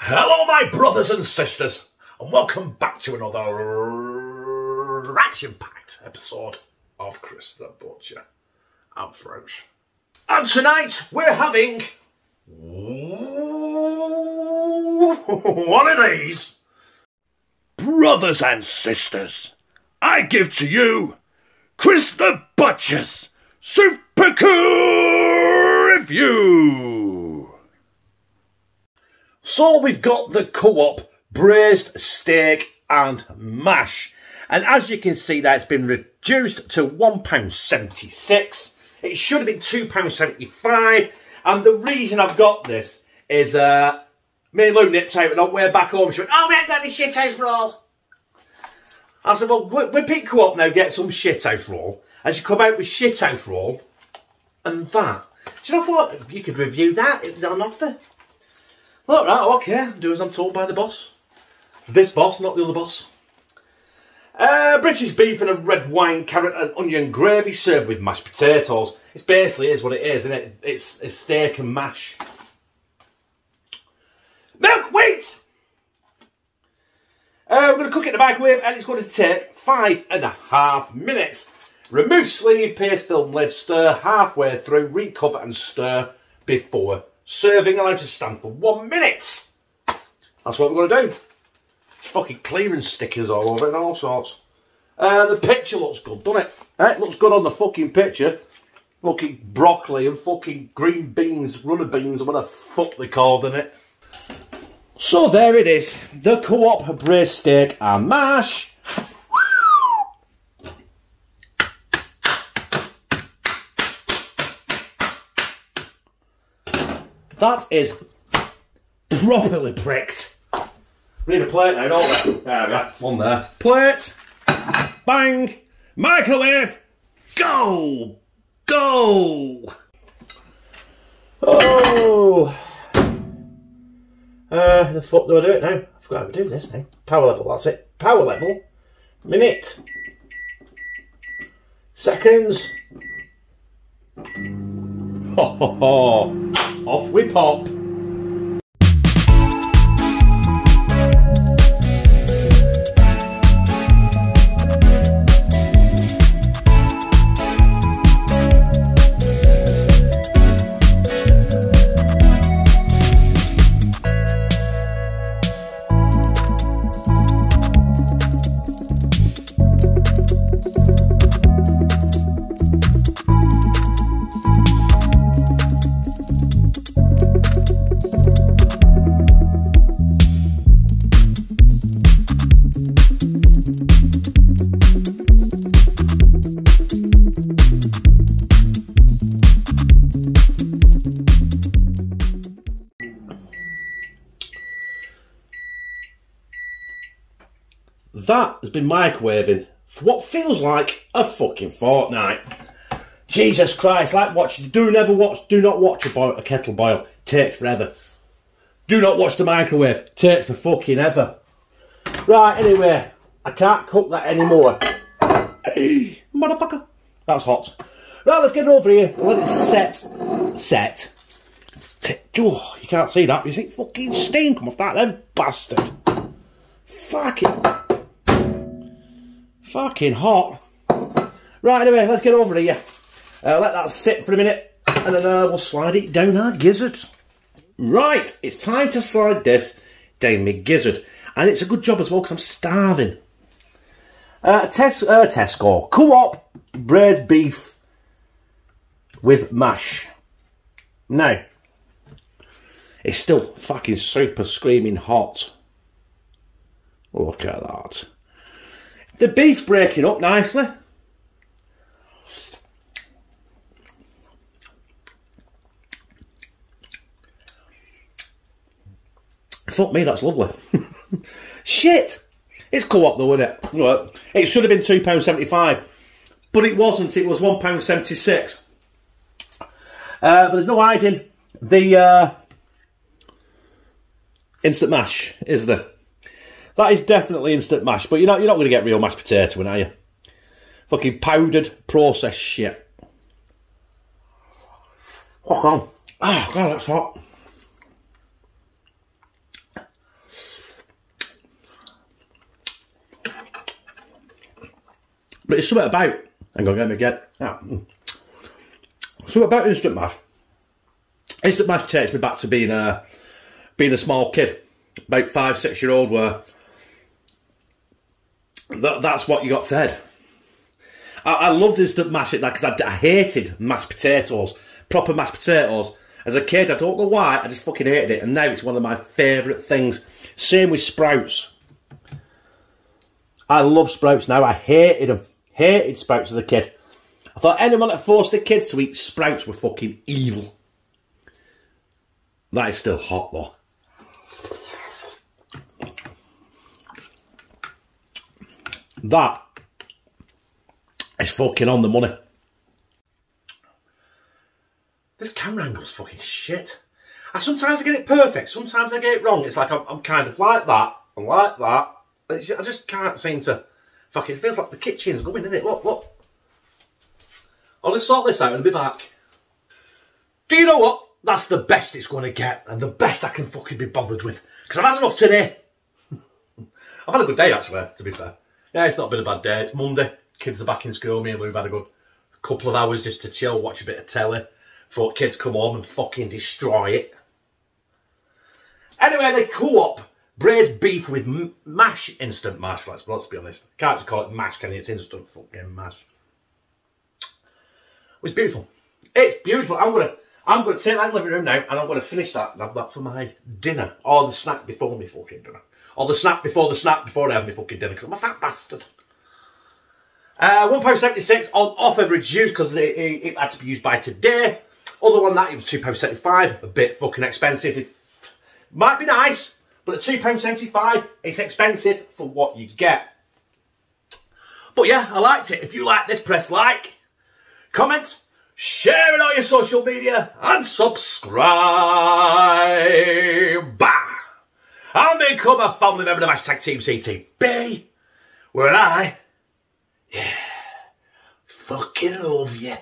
Hello, my brothers and sisters, and welcome back to another action-packed episode of Chris the Butcher and Friends. And tonight we're having one of these. Brothers and sisters, I give to you Chris the Butcher's Super Cool Review. So we've got the co-op braised steak and mash. And as you can see there, it's been reduced to £1.76. It should have been £2.75. And the reason I've got this is uh, me and Lou nipped out and on way back home. She went, oh, we ain't got any shithouse roll. I said, well, we, we pick co-op now, get some shithouse roll. And she come out with shithouse roll and that. So I thought you could review that. It was on offer. All right, okay, do as I'm told by the boss. This boss, not the other boss. Uh, British beef and a red wine, carrot and onion gravy served with mashed potatoes. It basically is what it is, isn't it? It's, it's steak and mash. Milk, wait! Uh, we're going to cook it in the microwave and it's going to take five and a half minutes. Remove sleeve, paste film lid, stir halfway through, recover and stir before serving. Allow to stand for one minute. That's what we're going to do. It's Fucking clearance stickers all over it and all sorts. Uh, the picture looks good, doesn't it? It looks good on the fucking picture. Fucking broccoli and fucking green beans, runner beans, whatever the fuck they called in it. So there it is. The co-op braised steak and mash. That is properly pricked. We need a plate now, don't we? There we are, one there. Plate, bang, microwave, go, go. Oh. Uh, the fuck do I do it now? I forgot how to do this now. Power level, that's it. Power level. Minute. Seconds. Ho ho ho. Off we pop. That has been microwaving for what feels like a fucking fortnight. Jesus Christ, like watch, do never watch, do not watch a, boil, a kettle boil, takes forever. Do not watch the microwave, takes for fucking ever. Right, anyway, I can't cook that anymore. Hey, motherfucker. That's hot. Right, let's get it over here. Let it set. Set. Oh, you can't see that. You see fucking steam come off that then, bastard. Fuck it. Fucking hot. Right, anyway, let's get over here. Uh, let that sit for a minute, and then uh, we'll slide it down our gizzard. Right, it's time to slide this down my gizzard. And it's a good job as well, because I'm starving. Uh, tes uh, Tesco, co-op braised beef with mash. Now, it's still fucking super screaming hot. Look at that. The beef's breaking up nicely. Fuck me, that's lovely. Shit! It's co-op though, isn't it? Right. It should have been £2.75. But it wasn't, it was £1.76. Uh, but there's no hiding the uh, instant mash, is there? That is definitely instant mash, but you're not you're not going to get real mashed potato in, are you? Fucking powdered processed shit. Fuck on. Oh god, that's hot. But it's something about. I'm going to get that. Oh. So about instant mash. Instant mash takes me back to being a being a small kid, about five, six year old, where that, that's what you got fed. I, I loved instant mash it that because I, I hated mashed potatoes, proper mashed potatoes. As a kid, I don't know why, I just fucking hated it, and now it's one of my favourite things. Same with sprouts. I love sprouts now. I hated them. Hated sprouts as a kid. I thought anyone that forced the kids to eat sprouts were fucking evil. That is still hot though. That is fucking on the money. This camera angle's fucking shit. I sometimes I get it perfect, sometimes I get it wrong. It's like I'm, I'm kind of like that, and like that. It's, I just can't seem to. Fuck, it feels like the kitchen's going, isn't it? Look, look. I'll just sort this out and be back. Do you know what? That's the best it's going to get, and the best I can fucking be bothered with. Because I've had enough today. I've had a good day, actually, to be fair. Yeah, it's not been a bad day. It's Monday. Kids are back in school. Me and Lou have had a good couple of hours just to chill, watch a bit of telly. Before kids come home and fucking destroy it. Anyway, the co-op braised beef with mash, instant mash. Let's, let's be honest. Can't just call it mash, can you? It's instant fucking mash. It was beautiful. It's beautiful. I'm gonna, I'm gonna take that living room now, and I'm gonna finish that and have that for my dinner, or the snack before me fucking dinner, or the snap before the snap before I have my fucking dinner, because I'm a fat bastard. Uh, £1.76 on offer reduced because it, it, it, had to be used by today. Other one that, it was £2.75, a bit fucking expensive. It might be nice, but at £2.75, it's expensive for what you get. But yeah, I liked it. If you like this, press like, comment, share it on your social media, and subscribe. Bah! And become a family member of Hashtag Team CTB, where I, yeah, fucking love you.